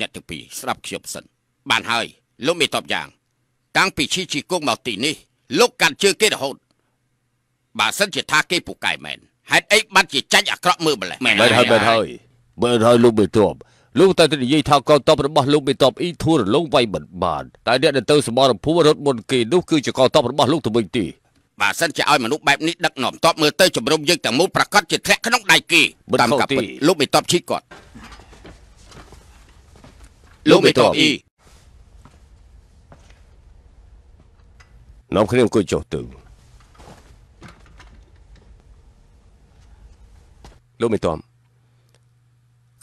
អ្នកទាំងពីរស្ដាប់ខ្ញុំសិនបានហើយលោកមេតបយ៉ាងតាំងពីឈីជីគង់មកទីនេះលោកកាត់ជើងគេរហូតបើសិនជាថាគេពូកែមែនហេតុអីបាត់ជាចាច់អាក្រក់មើលម្លេះមែនហើយមែនហើយមែនហើយលោកមេតបលោកតែនិយាយថាកងទ័ពរបស់លោកមេតបអ៊ីធួរលងវាយមិនបានតែអ្នកដែលទៅសមរភូមិរត់មុនគេនោះគឺជាកងទ័ពរបស់លោកទៅវិញទេបើសិនជាឲ្យមនុស្សបែបនេះដឹកនាំតបមើលទៅជំរុំយើងទាំងមូលប្រកាសជាធ្លាក់ក្នុងដៃគេមិនតាមខុសកាប់ទេពិតលោកមេតបឈីគាត់ លោកមេតបអ៊ីនាំគ្នាអង្គុយចុះទៅលោកមេតប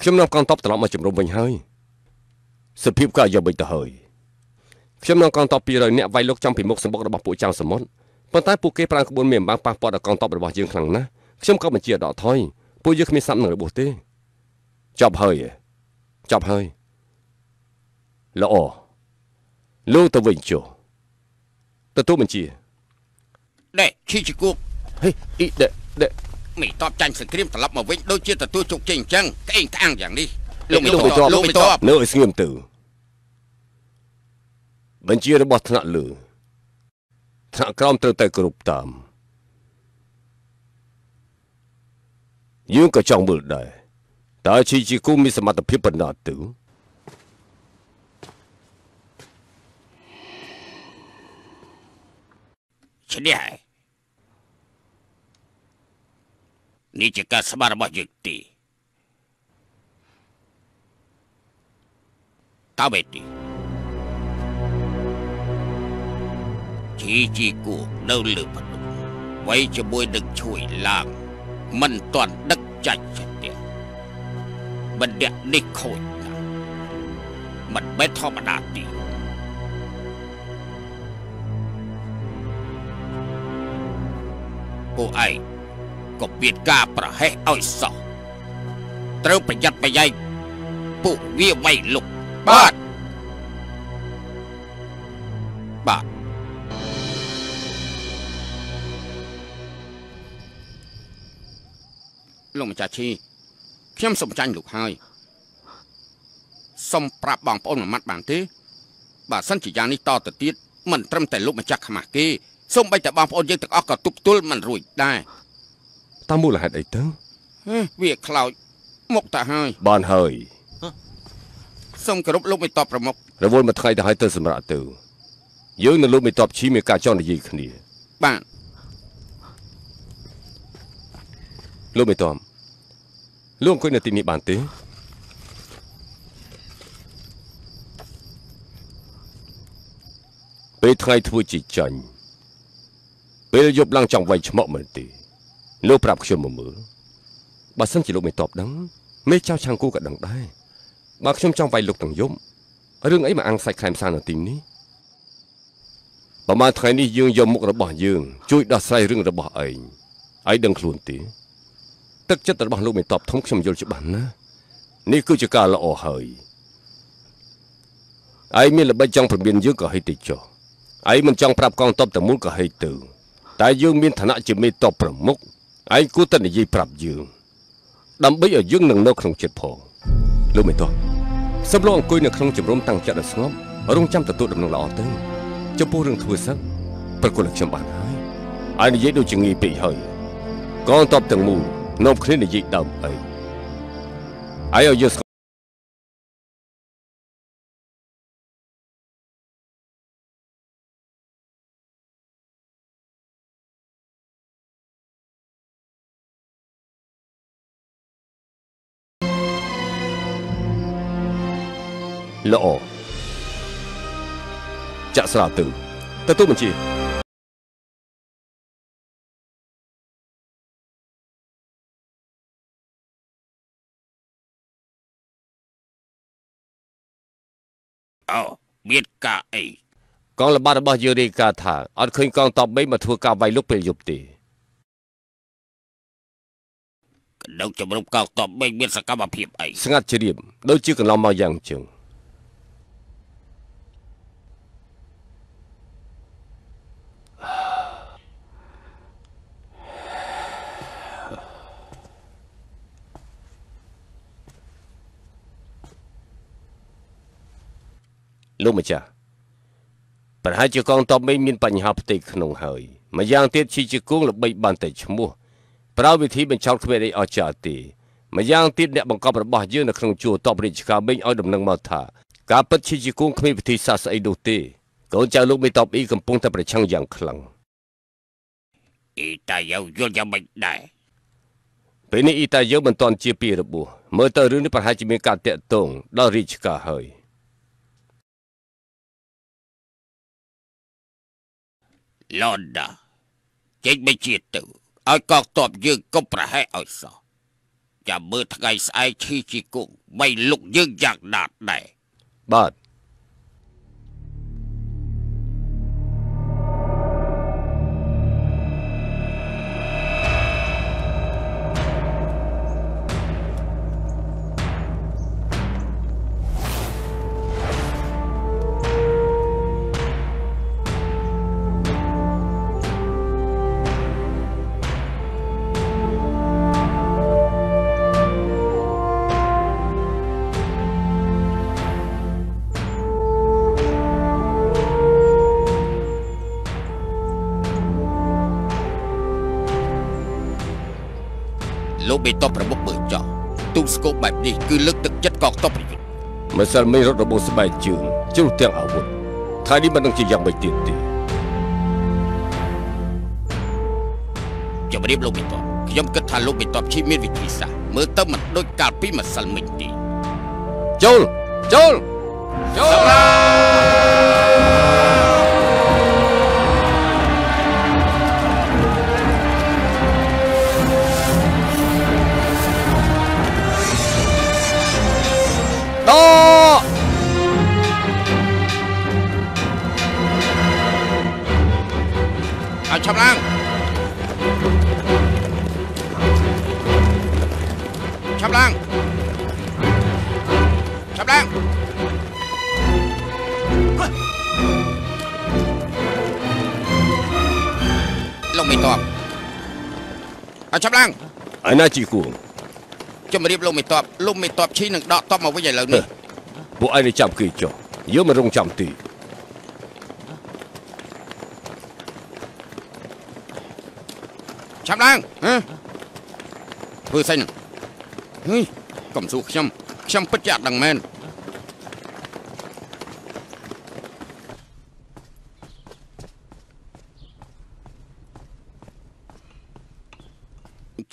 ខ្ញុំនាំកងទ័ពត្រឡប់មកជំរុំវិញហើយសភាពក៏យកមិនទៅហើយខ្ញុំនាំកងទ័ព200នាក់វាយលុកចំពីមុខសម្បុករបស់ពួកចៅសមុទ្រប៉ុន្តែពួកគេប្រើក្បួនមានអំបាំងប៉ះពាល់ដល់កងទ័ពរបស់យើងខ្លាំងណាស់ខ្ញុំក៏បញ្ជាដកថយពួកយើងគ្មានសັບនឹងរបួសទេចប់ហើយចប់ហើយ ល្អលោកទៅវិញចុះទទួលបញ្ជាដេឈីជីគូហេអ៊ីដេដេមេតបចាញ់សង្គ្រាមត្រឡប់មកវិញដូចជាទទួលជោគជ័យអញ្ចឹងក្អេងក្អាំងយ៉ាងនេះលោកមេលោកមេតតបបលោកមេតបនៅឲ្យស្ងៀមទៅបញ្ជារបស់ថ្នាក់លើថ្នាក់ក្រោមត្រូវតែគ្រប់តាមយើងក៏ចង់មើលដែរតើជីជីគូមានសមត្ថភាពប៉ុណ្ណាទៅ ឈ្នះហើយនេះជាការស្មាររបស់យើងទីតើបែទីជីជីគូនៅលើបន្ទប់ໄວជាមួយនឹងជួយឡើងមិនទាន់ដឹកចាច់ចិត្តទេបណ្ឌិតនេះខូចណាស់មិនមែនធម្មតាទេ ពួកឯងក៏មានការប្រហែសឲ្យសោះត្រូវប្រយ័ត្នប្រយែងពួកវាវៃលុកបាទបាទលោកម្ចាស់ឈីខ្ញុំសូមចាញ់លោកហើយសូមប្រាប់បងប្អូនមួយម៉ាត់បានទេបើសិនជាយ៉ាងនេះតទៅទៀតមិនត្រឹមតែលោកម្ចាស់ខ្មាស់គេ សូម្បីតែបងប្អូនយើងទាំងអស់ក៏ទប់ទល់មិនរួចដែរតាមមូលហេតុអីទៅហេវាខ្លោចមុខតាហើយបានហើយសូមគោរពលោកមេតបប្រមុខរវល់មួយថ្ងៃទៅហើយទៅសម្រាប់ទៅយើងនឹងលោកមេតបឈីមានការចង់និយាយគ្នាបាទលោកមេតបលោកអង្គុយនៅទីនេះបានទេពេលថ្ងៃធ្វើជាចាញ់ ពេលយប់ឡើងចង់វាយឆ្មក់មែនទេលោកប្រាប់ខ្ញុំមកមើលបើសិនជាលោកមេតបដឹងមេចៅឆាងគូក៏ដឹងដែរបើខ្ញុំចង់វាយលោកទាំងយប់រឿងអីមកអាំងសាច់ខែមសានៅទីនេះប្រហែលថ្ងៃនេះយើងយកមុខរបស់យើងជួយដោះស្រាយរឿងរបស់ឯងឯងដឹងខ្លួនទេទឹកចិត្តរបស់លោកមេតបធំខ្ញុំយល់ច្បាស់ណាស់នេះគឺជាការល្អហើយឯងមានល្បិចចង់ព្រមានយើងក៏ហិតទៅចុះឯងមិនចង់ប្រាប់កងទ័ពទាំងមូលក៏ហិតទៅ តែយើងមានឋានៈជាមេតបប្រមុខឯងគួរតែនិយាយប្រាប់យើងដើម្បីឲ្យយើងនឹងនៅក្នុងចិត្តផងលោកមេតបសម្លអង្គុយនៅក្នុងជំរំតាំងចិត្តឲ្យស្ងប់រងចាំទទួលដំណឹងល្អទៅចំពោះរឿងធ្វើសឹកប្រគល់ឲ្យខ្ញុំបានហើយឯងនិយាយដូចជាងាយពេកហើយកងទ័ពទាំងមូលនាំគ្នានិយាយដើមអីអាយឲ្យយើង ល់ល្អចាក់ស្រាទៅទទួលបញ្ជាអូមានការអីកងល្បាតរបស់យើងរាយការណ៍ថាអត់ឃើញកងទ័ពបីមកធ្វើការវាយលុកពេលយប់ទេកណ្ដុងជំរុំកោតបបីមានសកម្មភាពអីស្ងាត់ជ្រាបដូចជាកន្លងមកយ៉ាងចឹង លោកម្ចាស់ប្រហែលជាកងទ័ពមេមានបញ្ហាផ្ទៃក្នុងហើយម្យ៉ាងទៀតជីជាគងល្បីបានតែឈ្មោះប្រើវិធីបញ្ឆោតគ្មានអីអស្ចារ្យទេម្យ៉ាងទៀតអ្នកបង្កប់របស់យើងនៅក្នុងជួរតបរាជការវិញឲ្យដំណឹងមកថាការពិតជីជាគងគ្មានវិធីសាស្ត្រស្អីនោះទេកូនចៅលោកមេតបអ៊ីកំពុងតែប្រឆាំងយ៉ាងខ្លាំងអ៊ីតាយោយល់យ៉ាងម៉េចដែរពេលនេះអ៊ីតាយោមិនទាន់ជាពីរបួសមើលទៅរឿងនេះប្រហែលជាមានការតាក់ទងដល់រាជការហើយ ឡនដាចេញបញ្ជាទៅឲ្យកងទ័ពយើងកុំប្រហែសឲ្យសោះចាំមើលថ្ងៃស្អែកឈីជីគុកបីលុកយើងយ៉ាងណាស់ដែរបាទ ចិត្តកងទ័ពប្រយុទ្ធម្សិលមិញរត់របស់ស្បែកជើងជ្រុះទាំងអាវុធថ្ងៃនេះមិននឹងជាយ៉ាងម៉េចទៀតទេជំរាបលោកមេតបខ្ញុំគិតថាលោកមេតបឈីមានវិធីសាស្ត្រមើលទៅមិនដូចកាលពីម្សិលមិញទេចូលចូលចូល ឆាប់ឡើងឆាប់ឡើងឆាប់ឡើងលោកមេតបឲ្យឆាប់ឡើងឯណាជីគួងជំរាបលោកមេតបលោកមេតបឈីនឹងដកតបមកវិញឥឡូវនេះពួកឯងចាប់គេចុះយើងមិនរងចាំទី ចាប់ឡើងហ៎ធ្វើស្អីហ្នឹងហេកុំសួរខ្ញុំខ្ញុំពិតជាអត់ដឹងមែន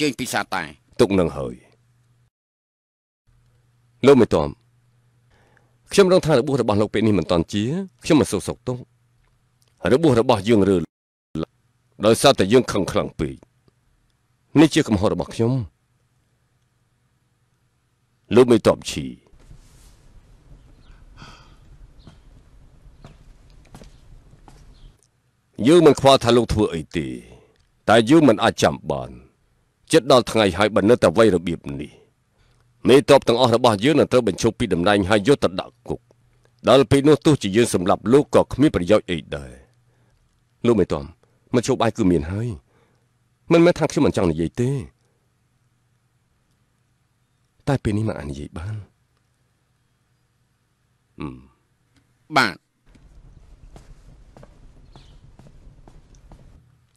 ជើញពិសាតែទុកនឹងហើយលោកមេតំខ្ញុំរងថារបួសរបស់លោកពេលនេះមិនតាន់ជាខ្ញុំមិនសុខសុខទុករបួសរបស់យើងរើដោយសារតែយើងខឹងខ្លាំងពេក នេះជាកំហុសរបស់ខ្ញុំលោកមេតបឈីយើងមិនខ្វល់ថាលោកធ្វើអីទេ តែយើងមិនអាចចាំបានចិត្តដល់ថ្ងៃហើយបើនៅតែវ័យរបៀបនេះមេតបទាំងអស់របស់យើងនឹងត្រូវបញ្ឈប់ពីតំណែងហើយយកទៅដាក់គុកដល់ពេលនោះទោះជាយើងសម្លាប់លោកក៏គ្មានប្រយោជន៍អីដែរលោកមេតបមកជប់បាយគឺមានហើយ មិនមែនថាខ្ញុំមិនចង់និយាយទេតែពេលនេះមិនអាចនិយាយបានអឺបាទ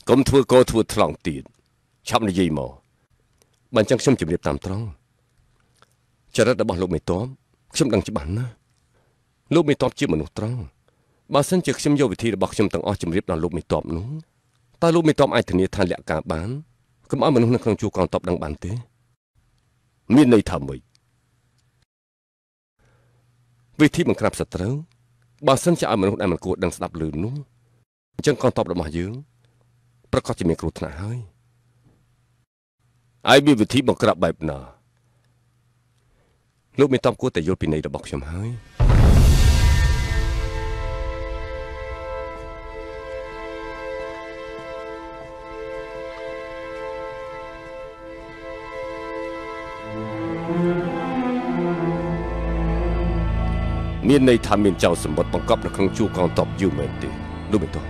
កុំធ្វើកោធ្វើថ្លង់ទៀតឆាប់និយាយមកបើអញ្ចឹងខ្ញុំជម្រាបតាមត្រង់ចរិតរបស់លោកមេតបខ្ញុំដឹងច្បាស់ណាស់លោកមេតបជាមនុស្សត្រង់បើសិនជាខ្ញុំយកវិធីរបស់ខ្ញុំទាំងអស់ជម្រាបដល់លោកមេតបនោះ តើលោកមេតបអាចធានាថាលក្ខការបានកុំឲ្យមនុស្សនៅក្នុងជួរកងទ័ពដឹងបានទេ មានន័យថាម៉េចវិធីបង្ក្រាបសត្រូវបើសិនជាឲ្យមនុស្សដែលមិនគួរដឹងស្ដាប់ឮនោះអញ្ចឹងកងទ័ពរបស់យើង ប្រកាសជាមានគ្រោះថ្នាក់ហើយហើយមានវិធីបង្ក្រាបបែបណាលោកមានតំគួរតែយល់ពីន័យរបស់ខ្ញុំហើយ មានន័យថាមានចៅសម្បត្តិបង្កប់នៅក្នុងជួរកងទ័ពយូរមែនទេលោកមិនតោះ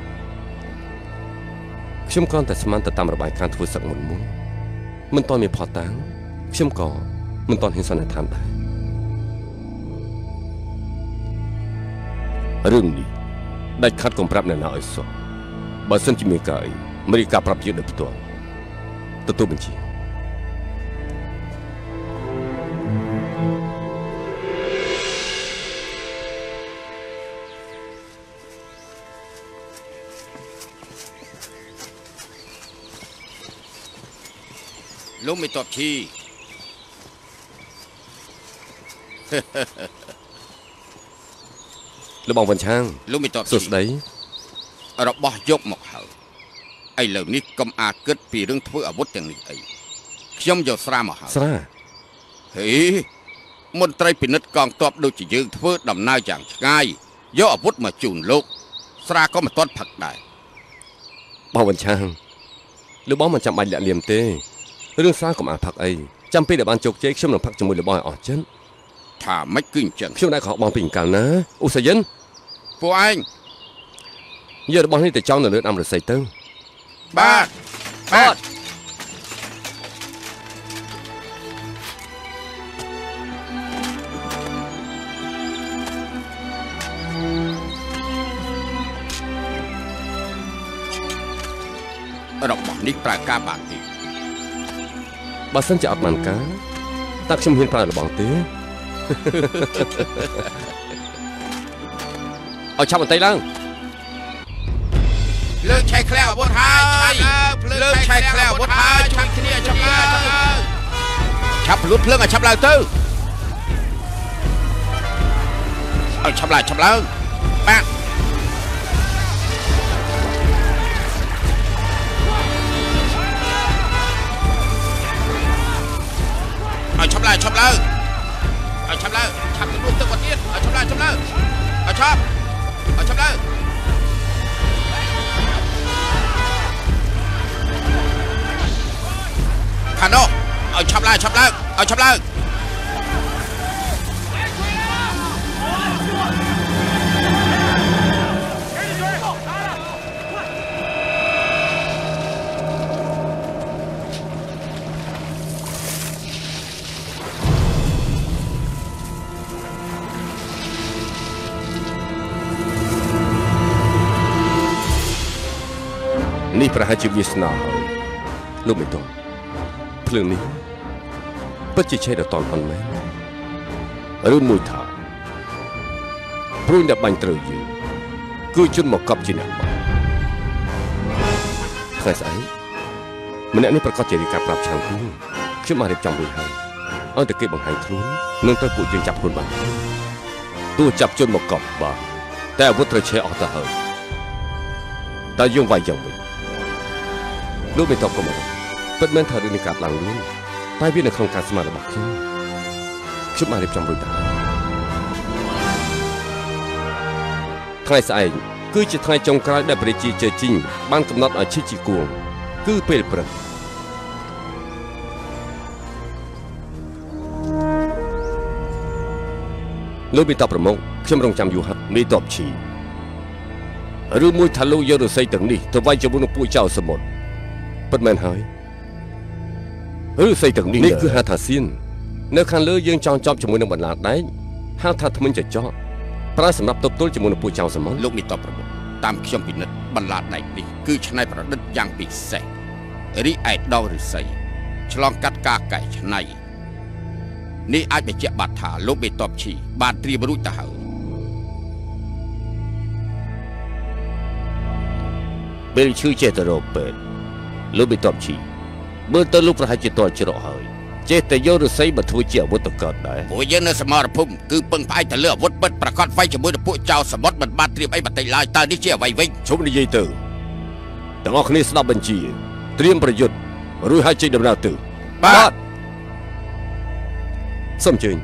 ខ្ញុំគ្រាន់តែស្មានទៅតាមរបាយការណ៍ធ្វើសឹកមុនមុនមិនតមានផតតាំងខ្ញុំក៏មិនតហ៊ានសន្និដ្ឋានដែររឿងនេះដាច់ខាត់កុំប្រាប់អ្នកណាឲ្យសោះបើសិនជាមានការអីអមេរិកប្រាប់យើងដោយផ្ទាល់ទទួលបញ្ជា មេតបឈីលោកបងវ៉ាន់ឆាងលោកមេតបសួស្តីរបស់យកមកហើយឥឡូវនេះកុំអាគិតពីរឿងធ្វើអាវុធទាំងនេះអីខ្ញុំយកស្រាមកហើយស្រាហេមន្ត្រីពិនិត្យកងទ័ពដូចជាយើងធ្វើដំណើរយ៉ាងឆ្ងាយយកអាវុធមកជូនលោក ស្រាក៏មិនទាន់ផឹកដែរបងវ៉ាន់ឆាងលោកបងមិនចាំបាច់លាក់លៀមទេ រឿងស្រាកុំអាផឹកអីចាំពេលដែលបានជោគជ័យខ្ញុំនឹងផឹកជាមួយលោកបងឲ្យអស់ចិត្តថាម៉េចគឺអញ្ចឹងខ្ញុំដែរខកបងពីអង្កលណាអ៊ូសាយិនពួកឯងយករបស់នេះទៅចោលនៅលើដើមរស្មីទៅបាទបាទរបស់នេះប្រើការបានទេ បើសិនជាអត់បានការតើខ្ញុំហ៊ានប្រើរបស់ទេឲ្យឆាប់បន្តិចឡើងលើកឆែកក្លាអាវុធហើយលើកឆែកក្លាអាវុធហើយជួយគ្នាចាប់ឡើងឆាប់លូតភ្លើងឲ្យឆាប់ឡើងទៅឲ្យឆាប់ឡើងឆាប់ឡើងបាទ ឲ្យឆាប់ឡើងឆាប់ឡើងឲ្យឆាប់ឡើងឆាប់ទៅដួលទឹកមកទៀតឲ្យឆាប់ឡើងឆាប់ឡើងឲ្យឆាប់ឲ្យឆាប់ឡើងខាងនោះឲ្យឆាប់ឡើងឆាប់ឡើងឲ្យឆាប់ឡើង នេះប្រហែលជាវាសនាហើយលោកមិនតន់ភ្លើងនេះពិតជាឆេះដល់តន់ប៉ុណ្ណែឬមួយថាព្រួយអ្នកបាញ់ត្រូវយើងគឺជនមកកប់ជាអ្នកបាញ់ថ្ងៃស្អែកម្នាក់នេះប្រកាសជារីកាប្រាប់ឆាងគូខ្ញុំបានរៀបចំរួចហើយឲ្យតែគេបង្ហាញខ្លួននឹងទៅពួកយើងចាប់ខ្លួនបានទោះចាប់ជនមកកប់បានតែអាវុធត្រូវឆេះអស់ទៅហើយតែយើងវាយយ៉ាងវិញ លោកមិនតបក៏មកពិតមែនថារឿងនេះកាត់ឡើងលឿនតែវានៅក្នុងការស្មានរបស់ខ្ញុំខ្ញុំបានរៀបចំរួចដែរថ្ងៃស្អែកគឺជាថ្ងៃចុងក្រោយដែលប្រជាជើជីងបានកំណត់ឲ្យឈិះជីគួងគឺពេលព្រឹកលោកមានតបប្រមុខខ្ញុំរងចាំយូរហើយមានតបឈីឬមួយថាលោកយករស័យទាំងនេះទៅវាយជាមួយនឹងពួកចៅសមុទ្រ ពិតមែនហើយឬស្អីទាំងនេះនេះគឺហៅថាសៀននៅខាងលើយើងចង់ចប់ជាមួយនឹងបន្លាដែកហៅថាធ្មេញចចកប្រើសម្រាប់ទប់ទល់ជាមួយនឹងពួកចៅសមុទ្រលោកនេះតបប្រមុខតាមខ្ញុំពិនិត្យបន្លាដែកនេះគឺឆ្នៃប្រឌិតយ៉ាងពិសេសរីឯដងឫស្សីឆ្លងកាត់ការកែច្នៃនេះអាចបញ្ជាក់បានថាលោកបេតបឈីបានត្រៀមរួចទៅហើយពេលឈឺចេះទៅរកពេទ្យ លោកបិទបឈីមើលទៅលោកប្រហែលជាតល់ច្រកហើយចេះតែយកឫស្សីមកធ្វើជាអាវុធទៅកើតដែរពួកយើងនៅសមរភូមិគឺពឹងផ្អែកទៅលើអាវុធពិតប្រកបវាយជាមួយនឹងពួកចៅសមុទ្រមិនបានត្រៀមអីបន្តិចឡើយតើនេះជាអ្វីវិញជុំនិយាយទៅទាំងអស់គ្នាស្ដាប់បញ្ជាត្រៀមប្រយុទ្ធរួចហើយចេញដំណើរទៅបាទសូមអញ្ជើញ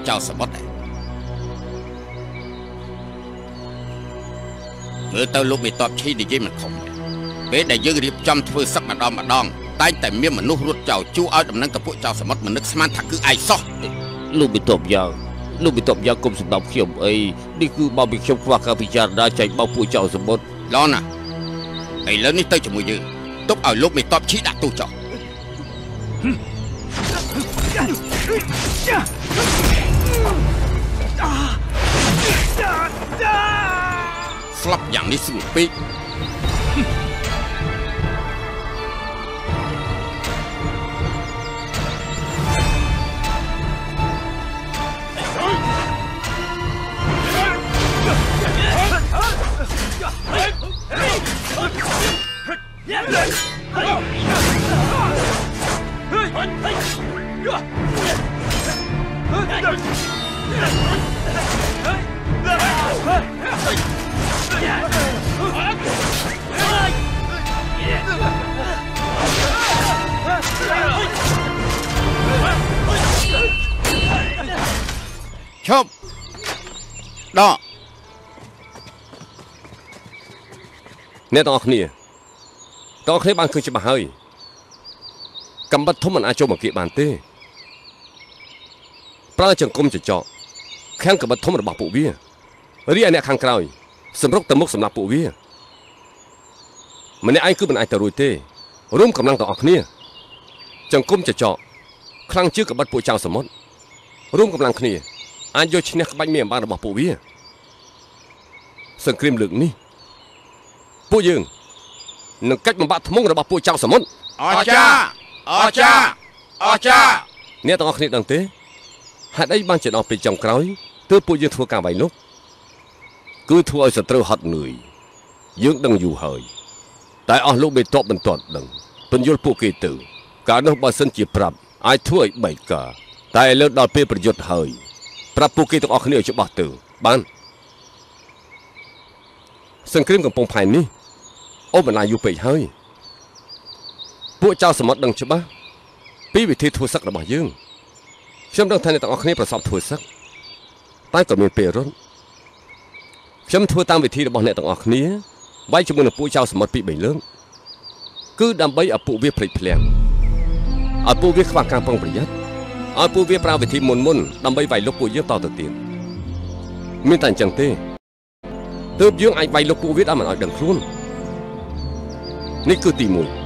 ដំណឹងទៅពួកចៅសមុទ្រដែរមើលទៅលោកមេតបឈីនិយាយមិនខុសពេលដែលយើងរៀបចំធ្វើសឹកម្ដងម្ដងតែងតែមានមនុស្សរត់ចោលជួឲ្យដំណឹងទៅពួកចៅសមុទ្រមិននឹកស្មានថាគឺឯងសោះលោកបន្ទាប់យ៉ាងលោកបន្ទាប់យ៉ាងគុំសម្ដាប់ខ្ញុំអីនេះគឺមកពីខ្ញុំខ្វះការពិចារណាចែកបោកពួកចៅសមុទ្រឡនណាឥឡូវនេះទៅជាមួយយើងទុកឲ្យលោកមេតបឈីដាក់ទូចោល ស្លាប់យ៉ាងនេះស្រួលពេក ឈប់ដកអ្នកទាំងអស់គ្នាទាំងអស់គ្នាបានឃើញច្បាស់ហើយកំបិតធំមិនអាចចូលមកគៀកបានទេ ប្រើចង្គុំចចកខាងកំបិតធំរបស់ពួកវារីឯអ្នកខាងក្រោយសម្រុកទៅមុខសម្រាប់ពួកវាម្នាក់ឯងគឺមិនអាចទៅរួចទេរួមកម្លាំងទាំងអស់គ្នា ចង្គុំចចកខ្លាំងជាងកំបិតពួកចៅសមុទ្ររួមកម្លាំងគ្នាអាចយកឈ្នះក្បាច់មានអំបានរបស់ពួកវាសង្គ្រាមលើកនេះពួកយើងនឹងកាច់បំបាក់ធ្មង់របស់ពួកចៅសមុទ្រអស្ចារ្យអស្ចារ្យអស្ចារ្យអ្នកទាំងអស់គ្នាដឹងទេ ហេតុអីបានជាដល់ពេលចុងក្រោយទើបពួកយើងធ្វើការវាយលុកគឺធ្វើឲ្យសត្រូវហត់នឿយយើងដឹងយូរហើយ តែអស់លោកបេតបមិនទាន់ដឹងពន្យល់ពួកគេទៅកាលនោះបើសិនជាប្រាប់អាចធ្វើឲ្យបែកការតែឥឡូវដល់ពេលប្រយុទ្ធហើយប្រាប់ពួកគេទាំងអស់គ្នាឲ្យច្បាស់ទៅបានសង្គ្រាមកំពុងផែននេះអូបន្លាយយូរពេកហើយពួកចៅសមុទ្រដឹងច្បាស់ពីវិធីធ្វើសឹករបស់យើង ខ្ញុំដឹងថាអ្នកទាំងអស់គ្នាប្រសពធ្វើសឹកតែក៏មានពេលរត់ខ្ញុំធ្វើតាមវិធីរបស់អ្នកទាំងអស់គ្នាវាយជាមួយនឹងពួកចៅសមុទ្រពីរបីលើកគឺដើម្បីឲ្យពួកវាភ្លេចភ្លាំងឲ្យពួកវាខ្វះការប្រុងប្រយ័ត្នឲ្យពួកវាប្រើវិធីមុនមុនដើម្បីវាយលុកពួកយើងតទៅទៀតមានតែអញ្ចឹងទេទើបយើងអាចវាយលុកពួកវាដល់មិនឲ្យដឹងខ្លួននេះគឺទី1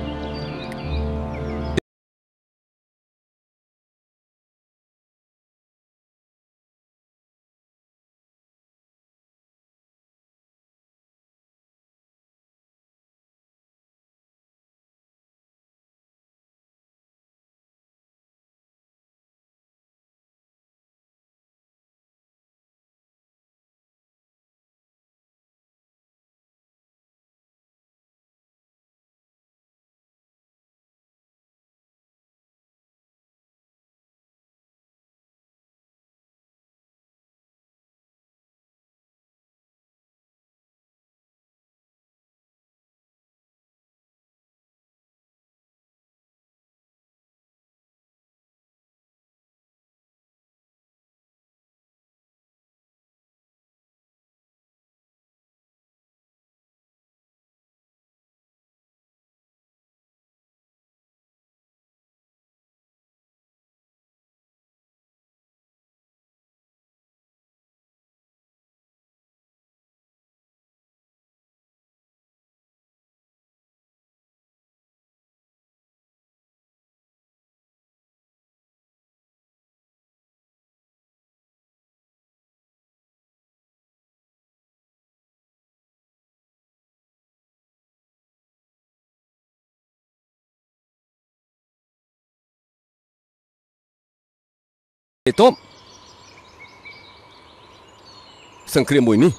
ទេតបសង្គ្រាមមួយនេះ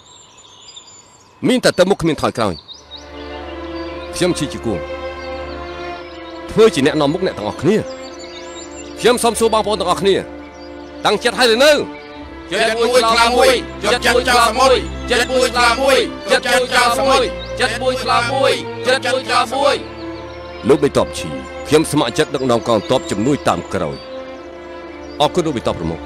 មានតែទៅមុខគ្មានថយក្រោយខ្ញុំជាជាគួងធ្វើជាអ្នកនាំមុខអ្នកទាំងអស់គ្នាខ្ញុំសូមសួរបងប្អូនទាំងអស់គ្នាតាំងចិត្តហើយឬនៅចិត្តមួយខ្លាមួយចិត្តចិត្តចោលសមុទ្រចិត្តមួយខ្លាមួយចិត្តចិត្តចោលសមុទ្រចិត្តមួយខ្លាមួយចិត្តចិត្តចោលសមុទ្រលោកបេតបឈីខ្ញុំស្ម័គ្រចិត្តដឹកនាំកងទ័ពជំនួយតាមក្រោយ អរគុណលោកបេតប្រមុខ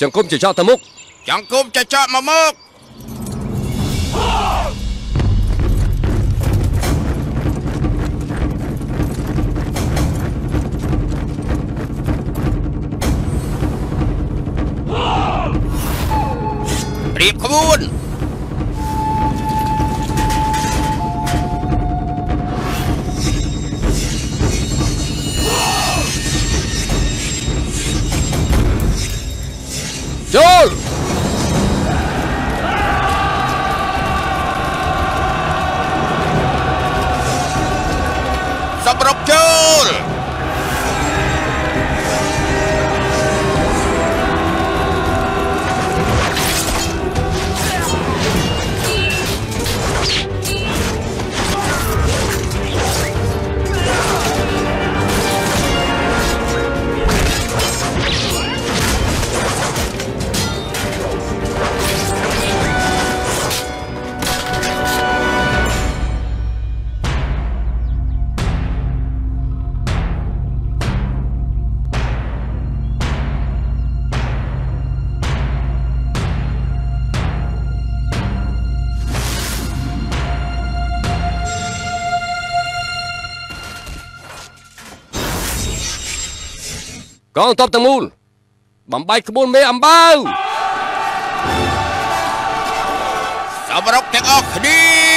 ចង្គមជាចោតទៅមុខចង្គមចចកមកម ករៀបក្បួនចូលសម្រុកចូល កងទ័ពទាំងមូលបំបីក្បួនមេអំបៅសម្រុកទាំងអស់គ្នា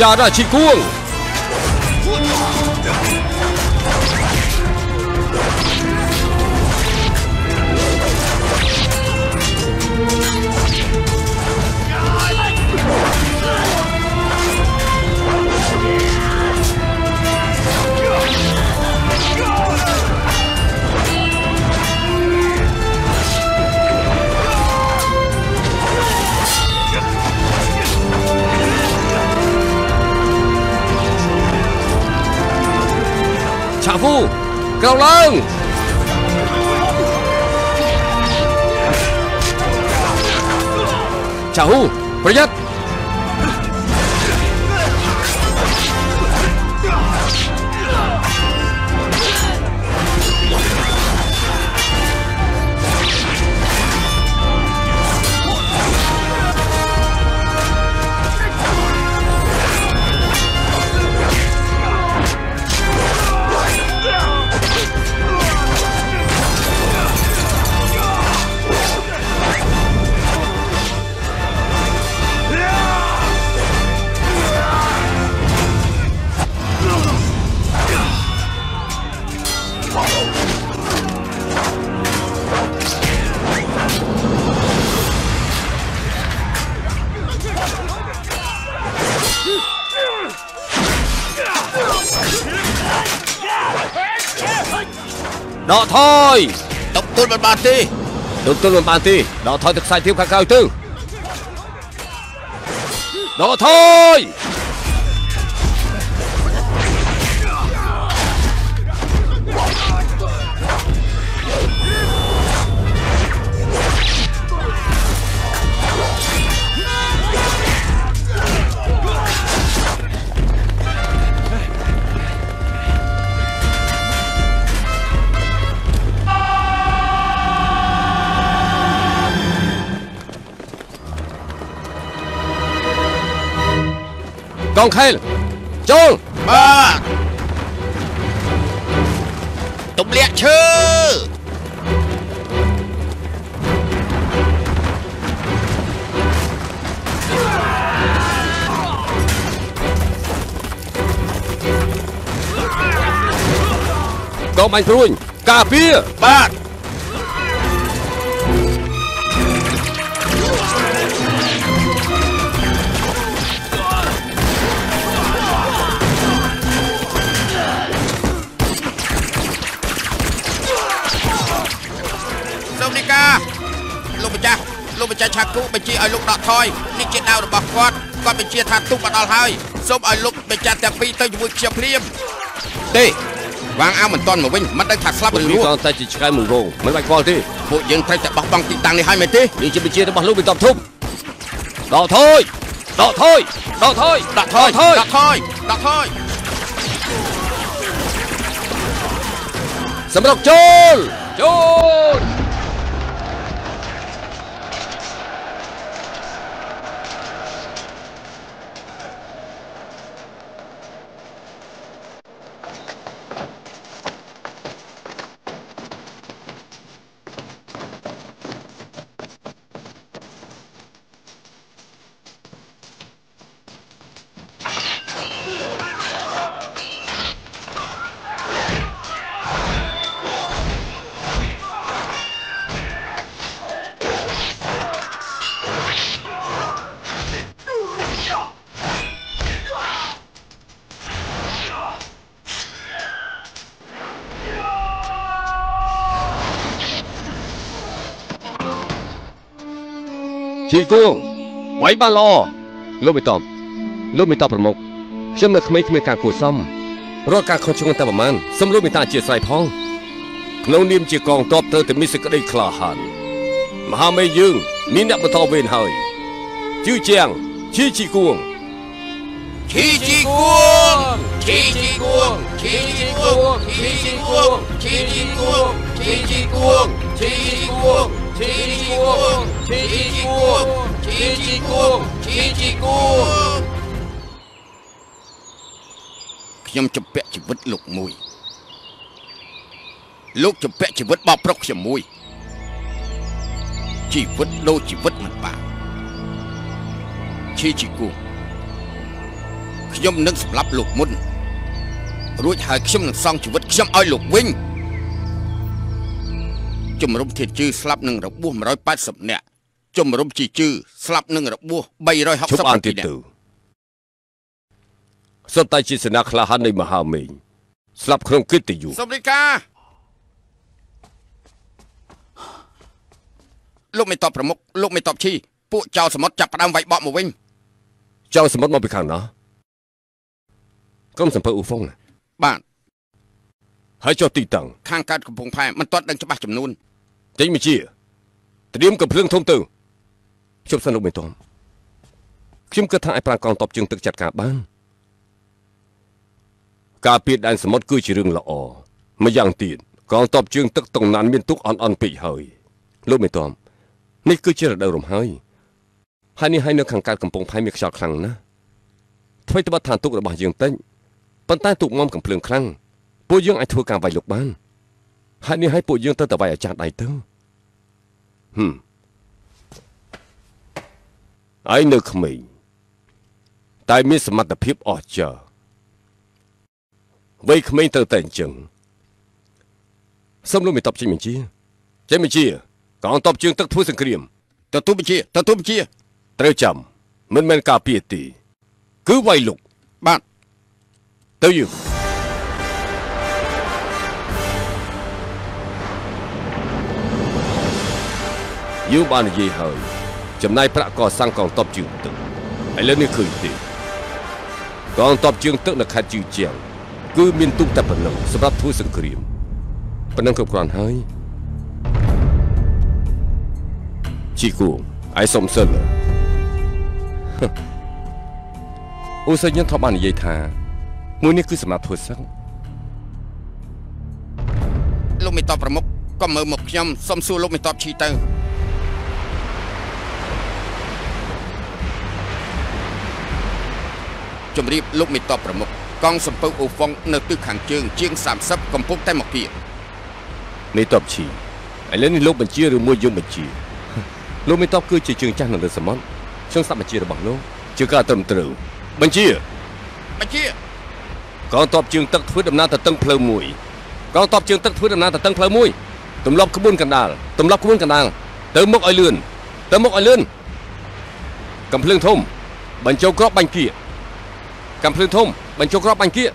ចារ្យណាស់ឈីគួង ក្រោកឡើ ដកថយតុបទូលមិនបានទេទន្ទល់មិនបានទេដកថយទៅខ្សែធៀបខាងក្រោយទៅដកថយ កងខេលចូលបាទទម្លាក់ឈើកងបាញ់ព្រួញការពារបាទ ឲ្យលោកដកថយនេះជាដាវរបស់គាត់គាត់បញ្ជាថាទុកមកដល់ហើយសូមឲ្យលោកម្ចាស់ទាំងពីរទៅជាមួយខ្ញុំភ្លាមទេវ៉ាងអាវមិនទាន់មកវិញមិនដឹងថាស្លាប់ពួកឬនេះរស់កងតែជាឆ្កែមួយរងមិនបាច់ខ្វល់ទេពួកយើងត្រូវតែបោះបង់ទីតាំងនេះហើយមែនទេនេះជាបញ្ជារបស់លោកបិទប់ធំដកថយដកថយដកថយដាក់ថយថយដាក់ថយដាក់ថយសម្រុកចូលចូល ជីគួងវាយបានល្អលោកបិទប់លោកបិទប់ប្រមុខខ្ញុំនៅក្មេងគ្មានការគួរសមរកការខុសឆ្គងតែប្រមាណសូមលោកមេត្តាអធិស្ឋានផងក្នុងនាមជាកងទ័ពត្រូវតែមានសេចក្តីក្លាហានមហាមេយើងមានអ្នកបន្តវេនហើយជឿជាងជីជីគួងឈីជីគួងឈីជីគួងឈីជីគួងឈីជីគួងឈីជីគួងឈីជីគួងឈីជីគួងឈីជីគួងឈីជីគួងឈីជីគួង ឈីជីគួងខ្ញុំជំពាក់ជីវិតលោកមួយលោកជំពាក់ជីវិតបបប្រុសខ្ញុំមួយជីវិតដូចជីវិតមិនបានឈីជីគួងខ្ញុំនឹងសម្លាប់លោកមុនរួចហើយខ្ញុំនឹងសងជីវិតខ្ញុំឲ្យលោកវិញ ជំរំធាតជឺស្លាប់នឹងរបួស180នាក់ជំរំជីជឺស្លាប់នឹងរបួសជប់អានទៀត367នាក់ទៅសុទ្ធតែជាសេនាក្លាហាននៃមហាមេងស្លាប់ក្នុងកិត្តិយសសូមរាយការណ៍លោកមេតបប្រមុខលោកមេតបឈីពួកចៅសមុទ្រចាប់ផ្ដើមវាយបកមកវិញចៅសមុទ្រមកពីខាងណាក្រុមសំពើអ៊ូហ្វុងណាបាទហើយចុះទីតាំងខាងកើតកំពង់ផែមិនទាន់ដឹងច្បាស់ចំនួន ចេញមកជាត្រៀមកំភ្លើងធំទៅជប់សិនលោកមេតមខ្ញុំគិតថាអាចប្រាំងកងតបជើងទឹកចាត់ការបានការពៀតដែនសមុទ្រគឺជារឿងល្អម្យ៉ាងទៀតកងតបជើងទឹកតុងណានមានទុកអន់អន់ពេកហើយលោកមេតមនេះគឺជារដូវរំហើយហើយនេះហើយនៅខាងកើតកំពង់ផែមានខ្យល់ខ្លាំងណាស់ថ្មីត្បិតថាទុករបស់យើងតិចប៉ុន្តែទុកងំកំភ្លើងខ្លាំងពួកយើងអាចធ្វើការវាយលុកបាន ហើយនេះឲ្យពួកយើងទៅតែវាយអាចារ្យដៃទៅហឹមឯនៅក្មេងតែមានសមត្ថភាពអស្ចារ្យវ័យក្មេងទៅតែអញ្ចឹងសូមលោកមេតបចេញបញ្ជាចេញបញ្ជាកងតបជើងទឹកធ្វើសង្គ្រាមទទួលបញ្ជាទទួលបញ្ជាត្រូវចាំមិនមែនការពារទេគឺវាយលុកបាទទៅយើង យើងបាននិយាយហើយចំណាយប្រាក់កសាងកងទ័ពជើងទឹកឥឡូវនេះឃើញទេកងទ័ពជើងទឹកនៅខេត្តជឺជាងគឺមានទូកតែប៉ុណ្ណឹងសម្រាប់ធ្វើសង្គ្រាមប៉ុណ្ណឹងគ្រប់គ្រាន់ហើយជីគូឯសុំសិនអូសយើងធ្លាប់បាននិយាយថា មួយនេះគឺសម្រាប់ធ្វើសឹកលោកមេតបប្រមុខក៏មើលមកខ្ញុំសុំសួរលោកមេតបឈីទៅ ជជម្រាបលោកមេតបប្រមុខកងសំពៅអូហ្វុងនៅទិសខាងជើងជាង30កំពុងតែមកគៀកមេតបឈីឥឡូវនេះលោកបញ្ជាឬមួយយើងបញ្ជាលោកមេតបគឺជាជើងចាស់នៅលើសមុទ្រខ្ញុំស្ដាប់បញ្ជារបស់លោកជាការត្រឹមត្រូវបញ្ជាបញ្ជាកងទ័ពជើងទឹកធ្វើដំណើរទៅតឹងផ្លូវមួយកងទ័ពជើងទឹកធ្វើដំណើរទៅតឹងផ្លូវមួយទម្លាប់ក្បួនកណ្ដាលទម្លាប់ក្បួនកណ្ដាលទៅមុខឲ្យលឿនទៅមុខឲ្យលឿនកំភ្លើងធំបញ្ចូលក្របបាញ់គៀ កកំភ្លើងធំបញ្ចូលក្របបាញ់គៀក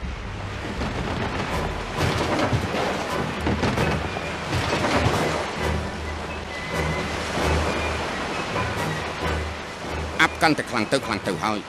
អាប់កាន់តែខ្លាំងទៅខ្លាំងទៅហើយ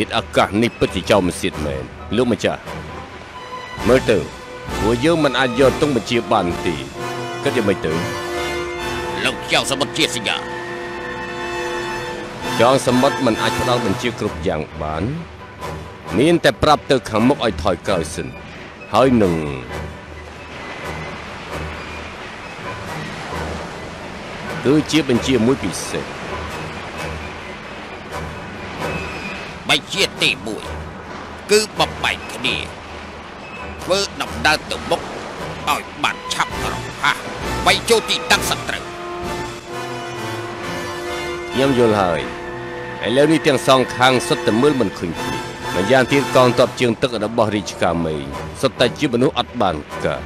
ធាតុអាកាសនេះពិតជាចោលមិនសៀតមែនលោកម្ចាស់មើលទៅពួកយើងមិនអាចយកទង់បញ្ជាបានទេគិតយ៉ាងម៉េចទៅលោកចៅសមុទ្រជាសញ្ញាចងសមុទ្រមិនអាចផ្ដល់បញ្ជាគ្រប់យ៉ាងបាន មានតែប្រាប់ទៅខាងមុខឲ្យថយក្រោយសិនហើយនឹងគឺជាបញ្ជាមួយពិសេស បញ្ជាទី1គឺបបែកគ្នាធ្វើដំណើរទៅមុខឲ្យបានឆាប់រហ័សបីចូលទីតាំងសត្រូវខ្ញុំយល់ហើយឥឡូវនេះទាំងសងខាងសុទ្ធតែមើលមិនឃើញគ្នាម្យ៉ាងទៀតកងទ័ពជើងទឹករបស់រាជការមេសុទ្ធតែជាមនុស្សអត់បានការ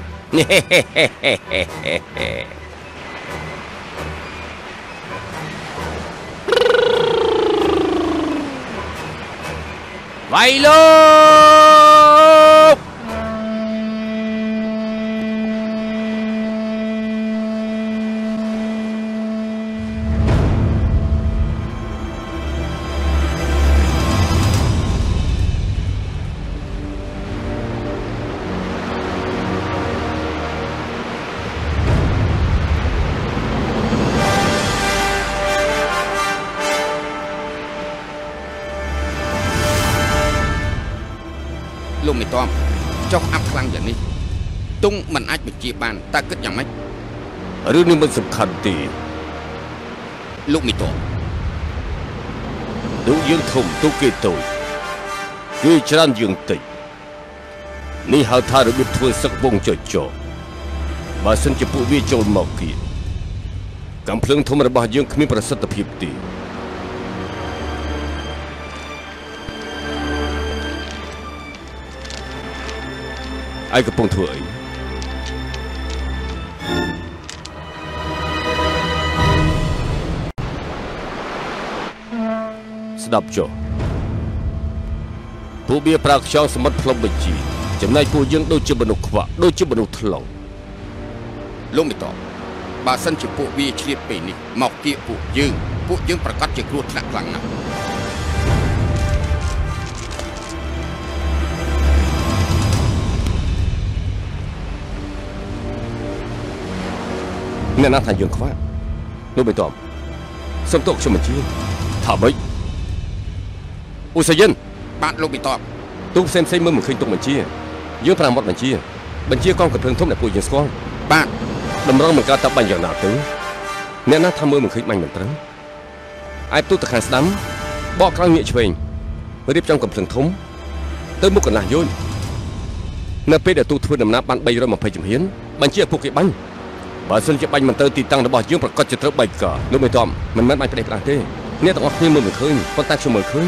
វា យលោកលោកមេតបចុះអាប់ខ្លាំងយ៉ាងនេះទុងមិនអាចបញ្ជាបានតើគិតយ៉ាងម៉េចរឿងនេះមិនសំខាន់ទេលោកមេតបទូកយើងធំទូកគេតូចគេច្រើនយើងតិចនេះហៅថារបៀបធ្វើសឹកវងចចកបើសិនជាពួកវាចូលមកគៀកកំភ្លើងធំរបស់យើងគ្មានប្រសិទ្ធភាពទេ ឯកំពុងធ្វើអីស្ដាប់ចុះពួកវាប្រើខ្យល់សមុទ្រផ្លុំបញ្ជីចំណែកពួកយើងដូចជាមនុស្សខ្វាក់ដូចជាមនុស្សថ្លង់លោកមេតបបើសិនជាពួកវាឆ្លៀតពេលនេះមកគៀកពួកយើងពួកយើងប្រកាសជាគ្រោះថ្នាក់ខ្លាំងណាស់ អ្នកណាថាយើងខ្វាក់លោកបៃតងសុំទោសខ្ញុំបញ្ជាថាម៉េចអ៊ូសាយិនបាទលោកមេតបទូកផ្សេងផ្សេងមើលមិនឃើញទុកបញ្ជាយើងប្រាំត់បញ្ជាបញ្ជាកងកន្ទ្រឹងធំដែលពួកយើងស្គាល់បាទតម្រង់មិនកើតតែបាញ់យ៉ាងណាទៅអ្នកណាថាមើលមិនឃើញបាញ់មិនត្រូវឯទូទៅខាងស្ដាំបកក្រោយងាកឆ្វេងរៀបចំកំភ្លឹងធំទៅមុខកន្លះយន្តនៅពេលដែលទូធ្វើដំណើរបាន320ជំហានបញ្ជាឲ្យពួកគេបាញ់ បើសិនជាបាញ់មិនទៅទីតាំងរបស់យើងប្រកាសជាត្រូវបែកការលោកមេតំមិនមែនបាញ់ផ្ដេសផ្ដាស់ទេអ្នកទាំងអស់គ្នាមើលមិនឃើញប៉ុន្តែខ្ញុំមើលឃើញ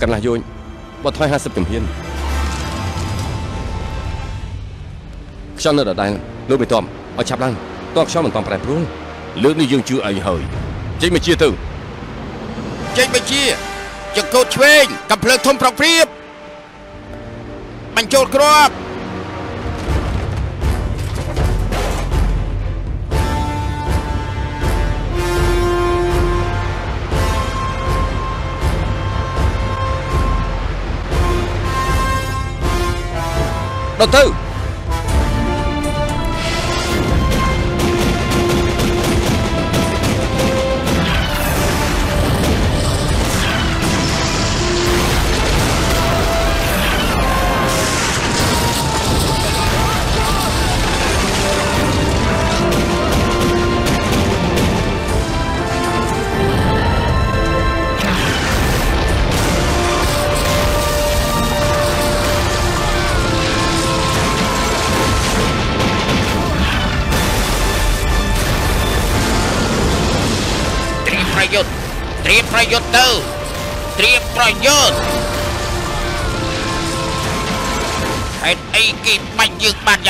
កន្លះយន្តបត់ថយ50ជំហានខ្យល់នៅដដែលលោកមិនតំឲ្យឆាប់ឡើងតោះខ្យល់មិនតំប្រែប្រួលលើកនេះយើងជឿអីហើយចេញមកជាទៅចេញបញ្ជាចង្កូតឆ្វេងកំភ្លើងធំប្រកព្រៀប បញ្ចូលគ្រាប់ដល់ទៅ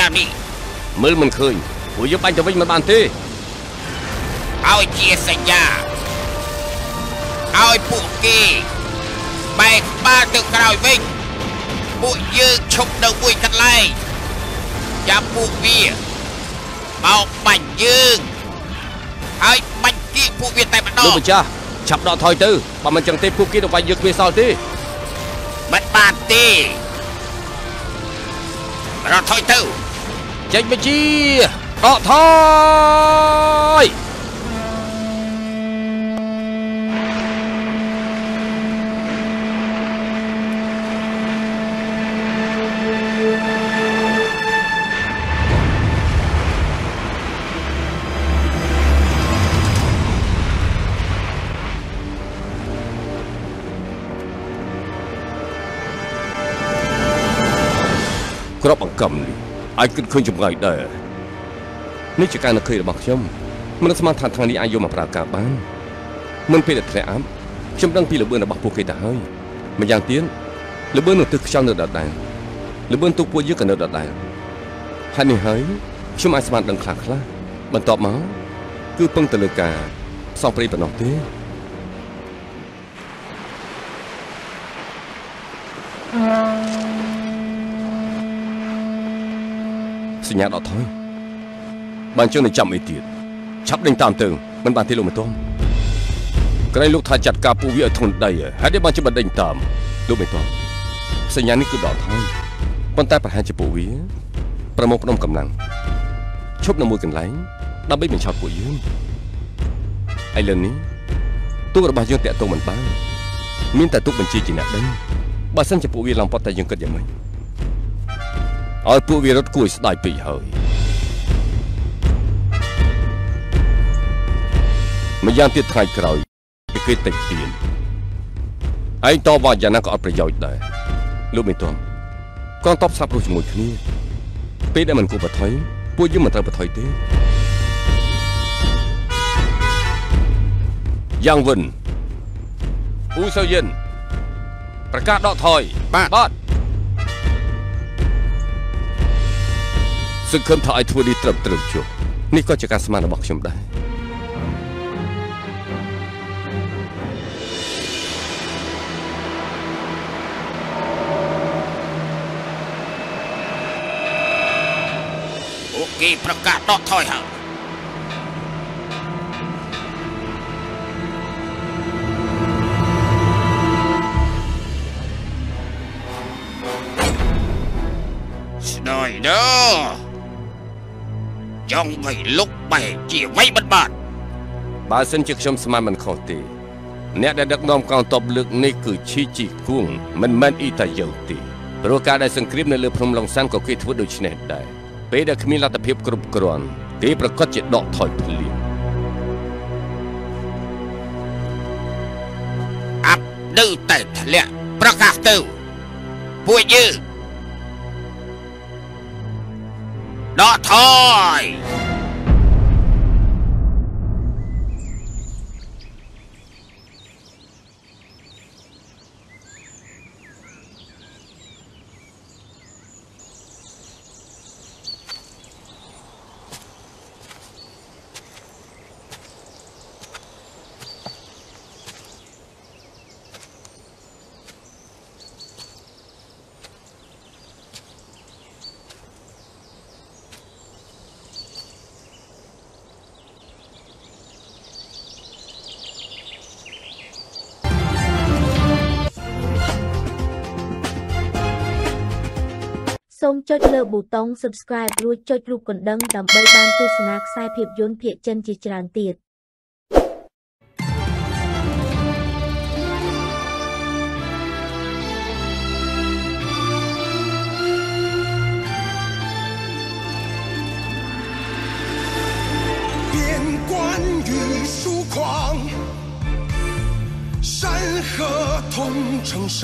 យើងបានយ៉ាងនេះមើលមិនឃើញពួកយើងបាញ់ទៅវិញមិនបានទេឲ្យជាសញ្ញាឲ្យពួកគេបែកក្បាលទៅក្រោយវិញពួកយើងឈប់នៅមួយកន្លែងចាំពួកវាបោកបាញ់យើងហើយបាញ់គៀកពួកវាតែម្ដលោកម្ចាស់ឆាប់ដកថយទៅបើមិនចឹងទេពួកគេនឹងវាយយើងគ្មានសល់ទេមិនបានទេរត់ថយទៅ ចេញមកជាដកថយក្របអង្កំនេះ អាចគិតឃើញចម្ងាយដែរនេះជាការនឹកឃើញរបស់ខ្ញុំមិនស្មានថាថ្ងៃនេះអាចយកមកប្រើការបានមិនពេលដែលធ្លាក់អាប់ខ្ញុំដឹងពីល្បឿនរបស់ពួកគេទៅហើយម្យ៉ាងទៀតល្បឿននឹងទិសខ្យល់នៅដដែលល្បឿនទូកពួកយើងក៏នៅដដែលហើយនេះហើយខ្ញុំអាចស្មានដឹងខ្លះខ្លះបន្ទាប់មកគឺពឹងទៅលើការផ្សងព្រៃប៉ុណ្ណោះទេ សញ្ញាដកថយបានជើងនឹងចាំអីទៀតឆាប់ដេញតាមទៅមិនបានទេលោកមិនទាន់ក្រែងលោកថាចាត់ការពួកវាឲ្យធន់ដីហើយហើយបានជាបណ្ដេញតាមលោកមិនទាន់សញ្ញានេះគឺដកថយប៉ុន្តែប្រហែលជាពួកវា ប្រមូលផ្ដុំកម្លាំងឈប់នៅមួយកន្លែងដើម្បីបញ្ឆោតពួកយើងឥឡូវនេះទូករបស់យើងតាក់ទងមិនបានមានតែទូកបញ្ជាជាអ្នកដឹងបើសិនជាពួកវាឡំប៉ុតតែយើងគិតយ៉ាងម៉េច ឲ្យពួកវារត់គួយស្ដាយពេកហើយម្យ៉ាងទៀតថ្ងៃក្រោយពីគេតិចទៀនឯងតបមកយ៉ាងណាក៏អត់ប្រយោជន៍ដែរលោកមិនទាន់កងតបសាប់រស់ជាមួយគ្នាពេលដែលមិនគួរបថុយពួកយើងមិនត្រូវបថុយទេយ៉ាងវិនអ៊ូសៅយិនប្រកាសដកថយបាទបាទ សង្ឃឹមថាឲ្យធ្វើនេះត្រឹមត្រូវចុះនេះក៏ជាការស្មានរបស់ខ្ញុំដែរពួកគេប្រកាសដកថយហើយស្ដោយដល់ ចង់ឲ្យលុកបែកជាໄວបិទបាត់បើសិនជាខ្ញុំស្មានមិនខុសទេ អ្នកដែលដឹកនាំកងទ័ពលើកនេះគឺឈីជីគួងមិនមែនអ៊ីតាយ៉ូទេព្រោះការដែលសង្គ្រាមនៅលើភ្នំឡុងសានក៏គេធ្វើដូច្នេះដែរពេលដែលគ្មានលទ្ធភាពគ្រប់គ្រាន់គេប្រកាសជាដកថយភ្លាមអាប់នៅតែធ្លាក់ប្រកាសទៅពួកយើង ដក ចុចលើប៊ូតុង Subscribe រួចចុចរូបកណ្ដឹងដើម្បីបានទស្សនាខ្សែភាពយន្តភាគចិនជាច្រើនទៀត关于疏狂，山河同成伤。